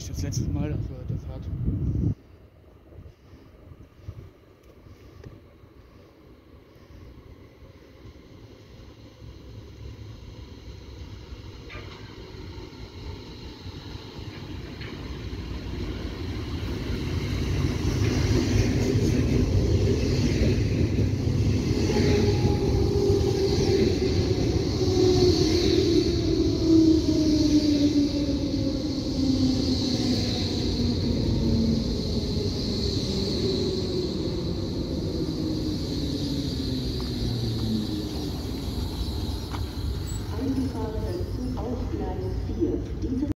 nicht das letzte Mal, dass wir das hat. Fahrgästen auf Gleis 4. Diese